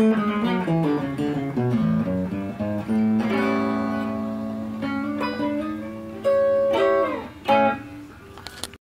Mm-hmm.